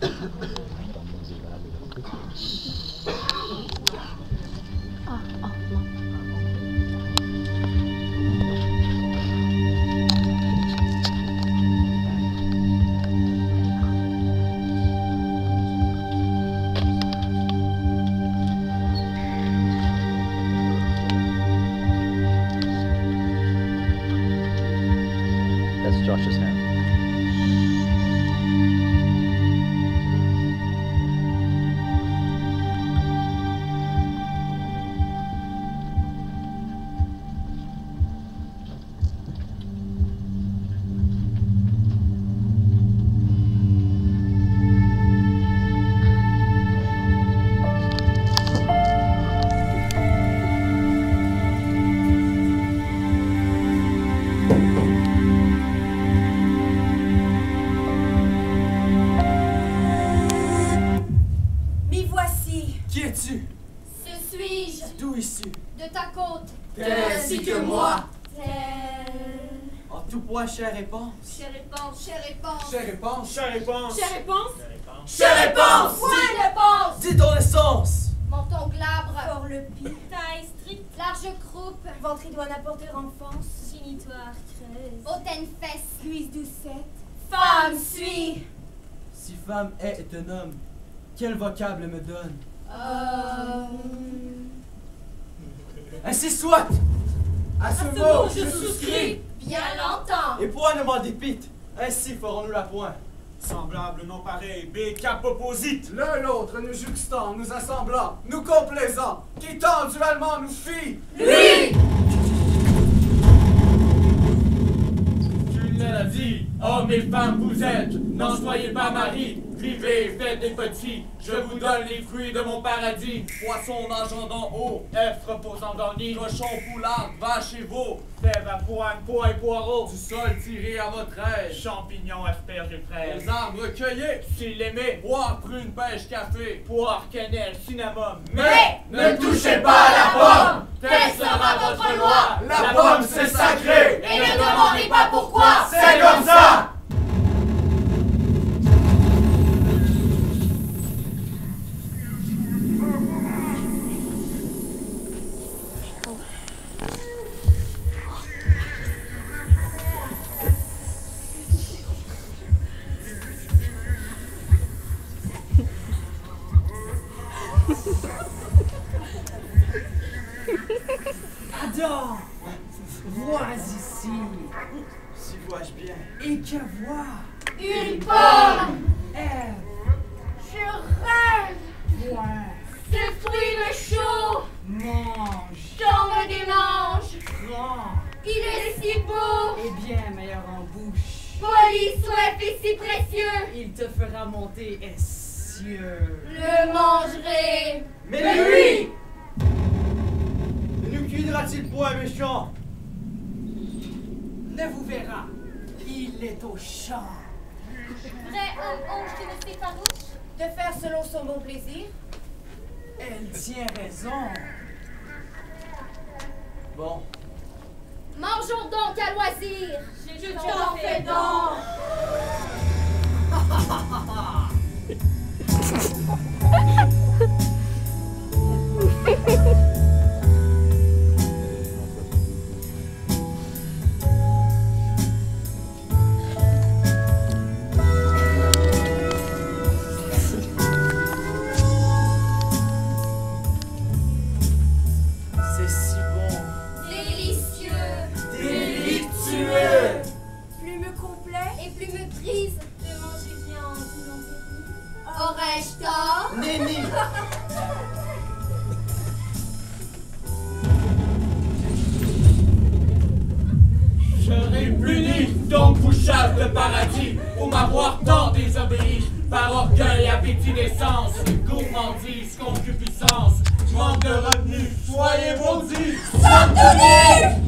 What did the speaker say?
That's Josh's hand. D'où issu? De ta côte Tel ainsi que moi. Tel. En tout point, chère réponse. Chère réponse, chère réponse. Chère réponse. Chère réponse. Chère réponse. Chère réponse Point de pense. Dis ton essence Menton glabre. Fort le pis. Taille stricte. Large croupe. Ventre idoine à porter enfance. Génitoire creuse. Hautaine fesse. Cuisse doucette. Femme suis. Si femme est un homme, quel vocable me donne? Euh. Ainsi soit À ce mot, je souscris Bien longtemps. Et point ne m'en dépite Ainsi ferons-nous la pointe. Semblable, non pareil, B, cap opposite. L'un l'autre nous juxtant, nous assemblant, nous complaisant, quittant duellement nous fit. Lui. Hommes et femmes vous êtes, n'en soyez pas mari, vivez, faites des petits, je vous donne les fruits de mon paradis. Poisson nageant d'en haut, œufs reposant dans le nid, cochon poulard, vache et veau, Fève à poigne, pois et poireaux. du sol tiré à votre aise, Champignons, asperges et fraises. les arbres cueillés, S'il l'aimait, boire, prune, pêche, café. poire, cannelle, cinnamon. Mais ne touchez pas à la pomme, telle sera votre loi. La pomme c'est sacré, Et ne demandez pas Adam Vois ici Si vois-je bien. Et que vois Une pomme. Ève Je rêve. Ce fruit me chaud. Mange J'en me démange. Prends Il est si beau. Et bien meilleur en bouche Poli, soif et si précieux. Il te fera monter essieux Le mangerai. Mais lui Ne nous cuidera-t-il point méchant Ne vous verra Il est au champ Vrai homme ange qui ne fait farouche. De faire selon son bon plaisir. Elle tient raison Bon, Mangeons donc à loisir. Je t'en fais donc. c'est si bon Délicieux. Délicieux Plume complet. Et plus me prise de manger viande non périe. Aurais-je tort? Nenni Serai puni, donc vous chasse de paradis, pour m'avoir tant désobéi, par orgueil, appétit d'essence, gourmandise, qu'on manque de revenus. Soyez maudits. Sortez